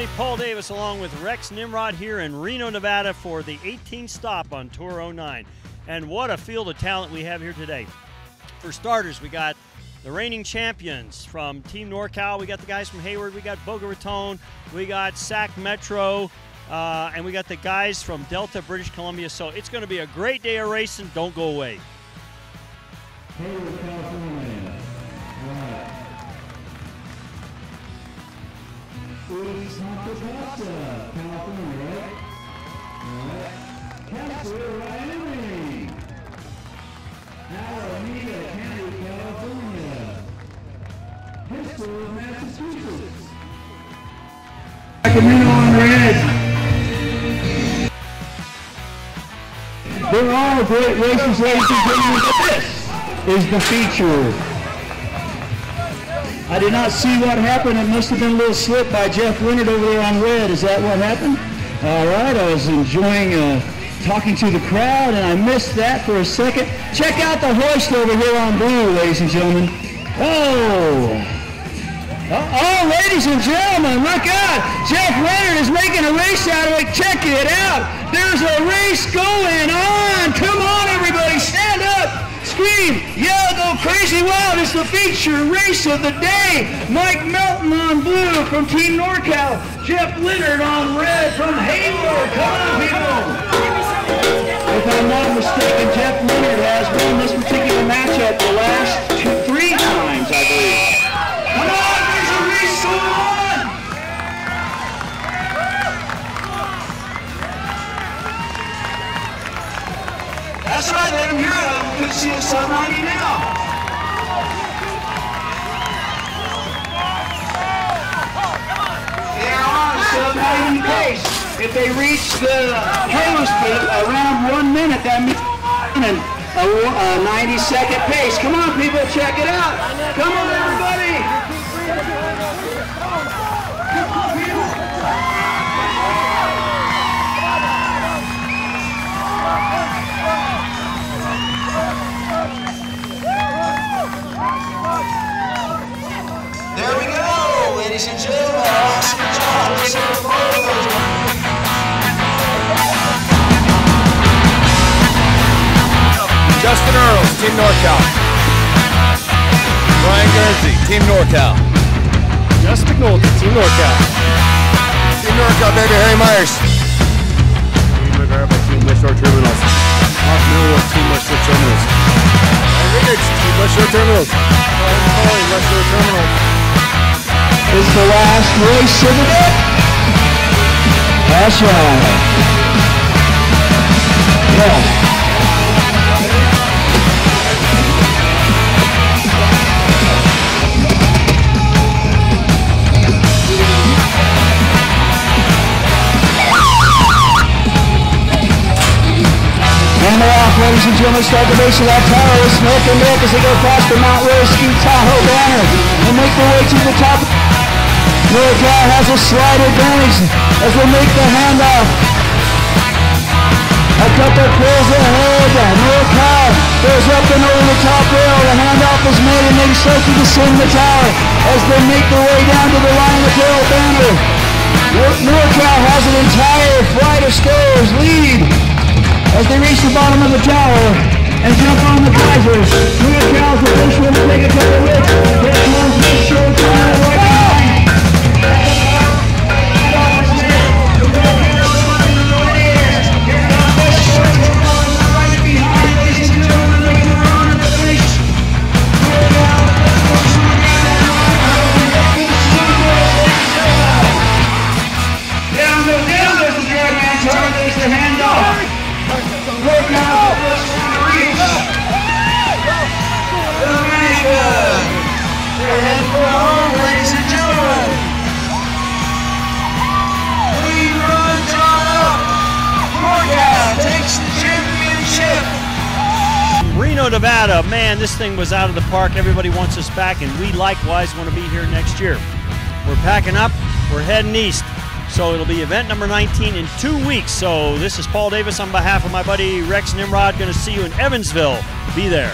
buddy Paul Davis along with Rex Nimrod here in Reno, Nevada for the 18th stop on Tour 09. And what a field of talent we have here today. For starters, we got the reigning champions from Team NorCal. We got the guys from Hayward. We got Boca Raton. We got Sac Metro. Uh, and we got the guys from Delta, British Columbia. So it's going to be a great day of racing. Don't go away. Hayward, East Costa, California, right? All right. Casper, Wyoming. Alameda County, California. Pittsburgh, Massachusetts. Sacramento on red. They're all great races, ladies and gentlemen. This is the feature. I did not see what happened. It must have been a little slip by Jeff Leonard over there on red. Is that what happened? All right, I was enjoying uh, talking to the crowd, and I missed that for a second. Check out the hoist over here on blue, ladies and gentlemen. Oh! Oh, ladies and gentlemen, look out! Jeff Leonard is making a race out of it. Check it out. There's a race going on. Come on, everybody, stand up yell, go crazy wild. It's the feature race of the day. Mike Melton on blue from Team NorCal. Jeff Leonard on red from Hayward. Come on, people. If I'm not mistaken, Jeff Leonard has won this particular matchup the last two, three times, I believe. Come on, there's a. That's right, let him hear it. I couldn't see us on 90 now. They're on a sub 90 pace. If they reach the halo speed around one minute, that means a, a 90 second pace. Come on, people, check it out. Come on, everybody. Team NorCal. Brian Guernsey, Team NorCal. Jess McNulty, Team NorCal. Team NorCal, baby, Harry Myers. Team McGarva, Team West Shore Terminals. Mark Millwood, Team West Shore Terminals. Ryan Richards, Team West Shore Terminals. Ryan Foley, West Shore Terminals. This is the last race of the day. That's right. Yeah. Ladies and gentlemen. Start the base of that tower with smoke and milk as they go past the Mount Rose Ski Tahoe banner and make their way to the top. NorCal has a slight advantage as they make the handoff. A couple pulls ahead. NorCal goes up and over the top rail. The handoff is made and they start to descend the tower as they make their way down to the line of tail banner. NorCal has an entire flight of risers. NorCal's the first one to take a couple Nevada. Man, this thing was out of the park. Everybody wants us back, and we likewise want to be here next year. We're packing up. We're heading east. So it'll be event number 19 in two weeks. So this is Paul Davis on behalf of my buddy Rex Nimrod. Going to see you in Evansville. Be there.